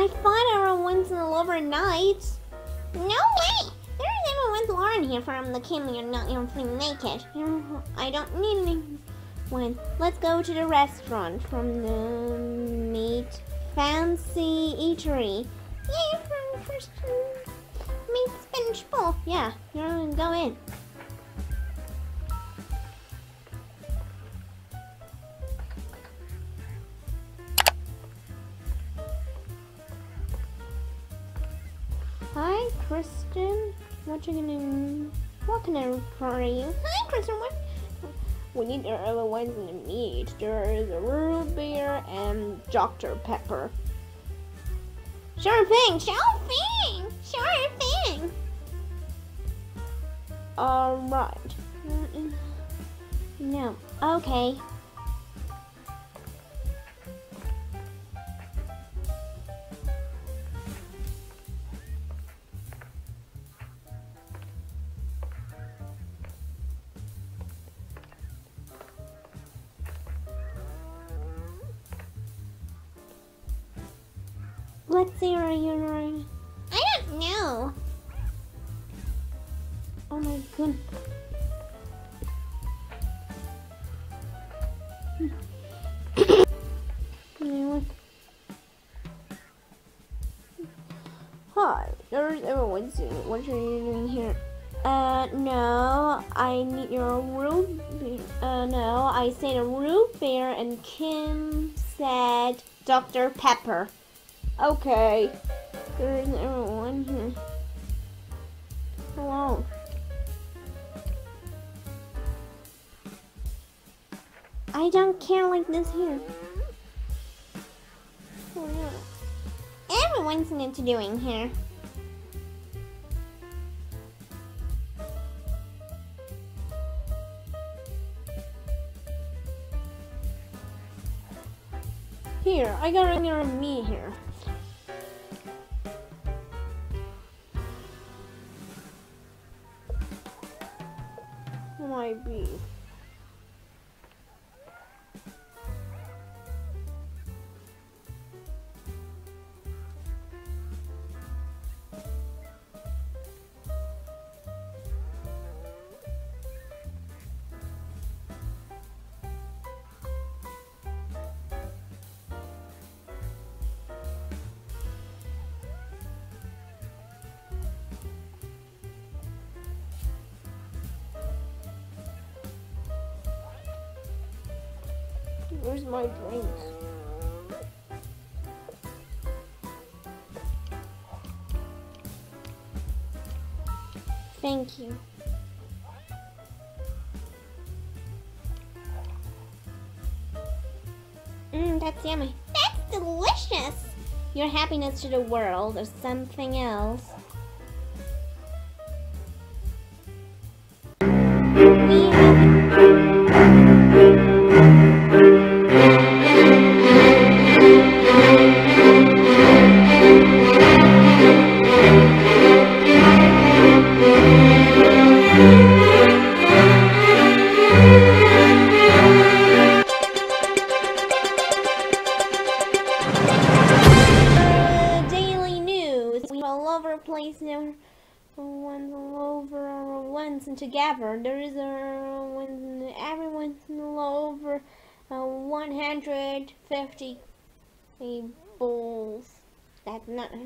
I thought everyone's in the overnight. No way! There's everyone's Lauren here from the camera you're not even naked. I don't need anyone. Let's go to the restaurant from the meat fancy eatery. Yeah, from first meat spinach bowl. Yeah, you're gonna go in. I for you? Hi, Kristen. We need the other ones in the meat. There is a root beer and Dr. Pepper. Sure thing. Sure thing. Sure thing. All right. No. Okay. See where you're. I don't know. Oh my goodness. Anyway. Hi, there's everyone saying, what are you doing here? Uh, no, I need your root beer. Uh, no, I said a root beer and Kim said Dr. Pepper. Okay. There isn't everyone here. Hello. I don't care like this here. Oh. Everyone's into doing here. Here, I got near me here. Where's my drinks? Thank you. Mmm, that's yummy. That's delicious! Your happiness to the world or something else. Place now. One's over ones and together. There is a when everyone's all over uh, 150 bulls. That's not. Uh,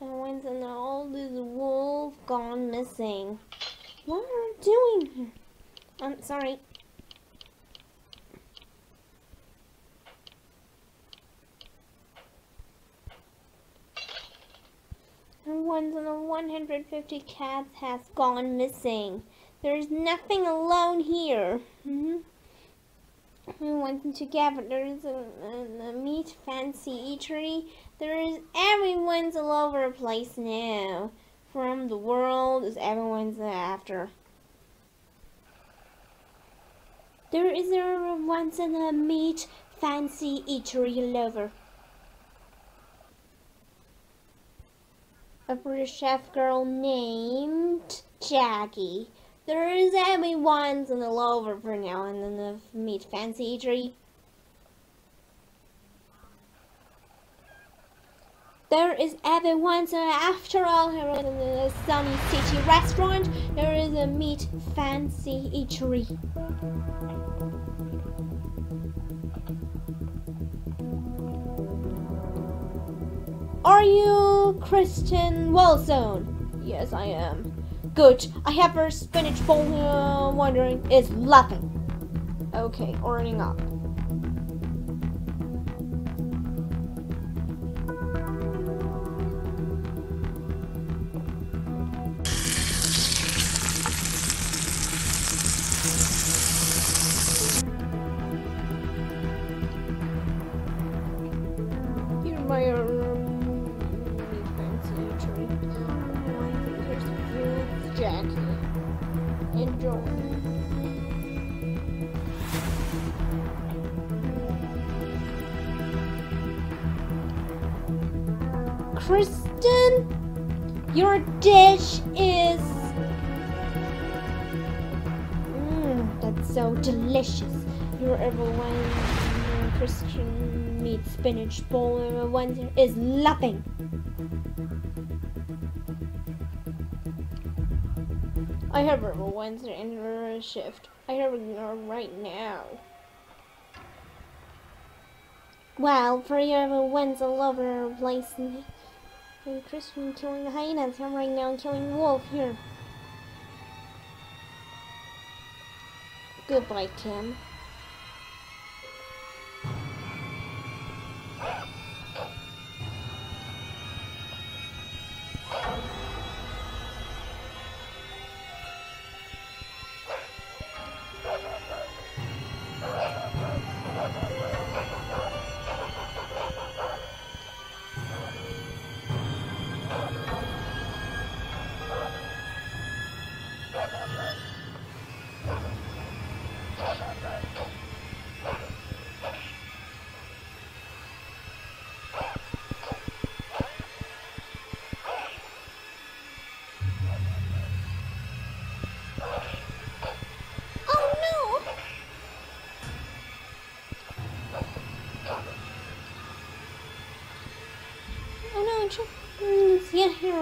when's and all this wolf gone missing? What are you doing here? I'm sorry. One of the 150 cats has gone missing. There's nothing alone here. Mm-hmm. We went together. There's a, a, a meat fancy eatery. There is everyone's all over the place now. From the world is everyone's after. There is a once in a meat fancy eatery all a British chef girl named Jackie. There is everyone's in the lover for now and then the meat fancy eatery. There is everyone, so after all, here in the Sunny City restaurant, there is a meat fancy eatery. Are you Kristen Wilson? Yes, I am. Good. I have her spinach bowl uh, wondering is laughing. Okay, ordering up. Kristen, your dish is. Mmm, that's so delicious. Your everyone uh, Kristen meat spinach bowl everyone is loving. I have her Wednesday in her shift. I have her right now. Well, for your Wednesday lover place and Kristen killing the hyenas. I'm right now killing the wolf here. Goodbye, Tim.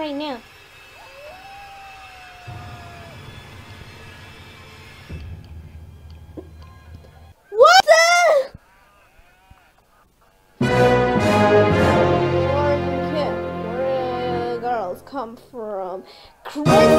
Right now. What the? Where do girls come from? Kristen?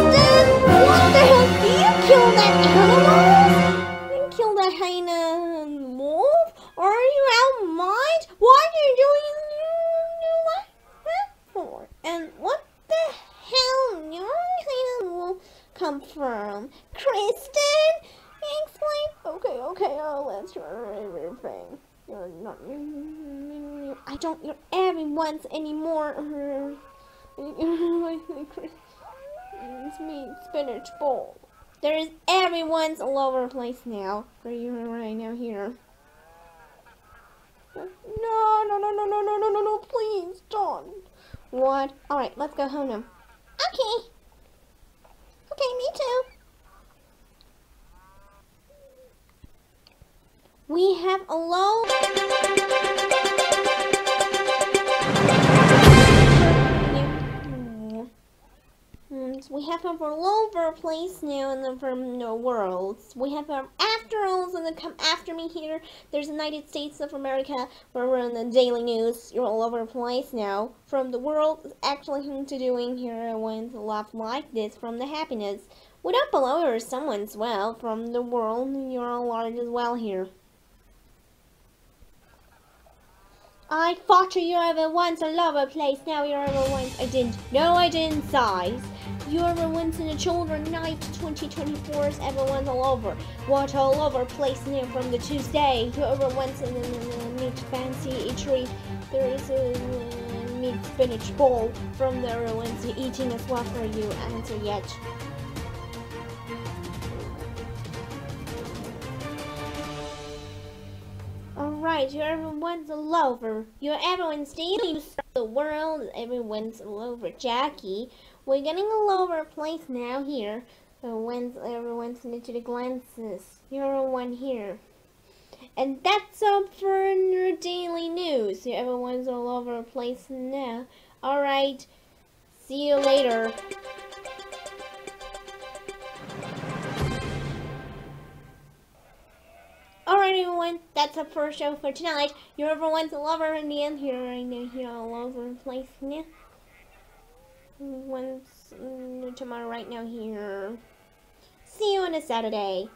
Come from? Kristen? Explain. Okay, okay, I'll answer everything. You're not. I don't. You're everyone's anymore. It's me, spinach bowl. There is everyone's all over place now. For you right now here. No, no, no, no, no, no, no, no, no, please, don't. What? Alright, let's go home now. Okay. Okay, me too. We have a low. We have our all over place now in the from the world. We have our after alls and then come after me here. There's the United States of America where we're in the daily news. You're all over place now. From the world actually to doing here when to laugh like this from the happiness. Without below or someone's well from the world you're all as well here. I thought you ever once a lover place, now you're ever once I didn't. No, I didn't size. You're ever once in a children night 2024 is everyone's all over. What all over place now from the Tuesday. You're ever once in a meat fancy eatery. There is a uh, meat spinach bowl from the everyone's eating as well for you answer yet. Alright, you're everyone's all over. You're everyone's daily the world, everyone's all over. Jackie, we're getting all over place now here. When's everyone's into the glances. You're one here. And that's all for your daily news. Everyone's all over the place now. Alright. See you later. Alright everyone, that's the first show for tonight. You're everyone's lover in the end here right now here all over the place now. Once mm, tomorrow right now here. See you on a Saturday.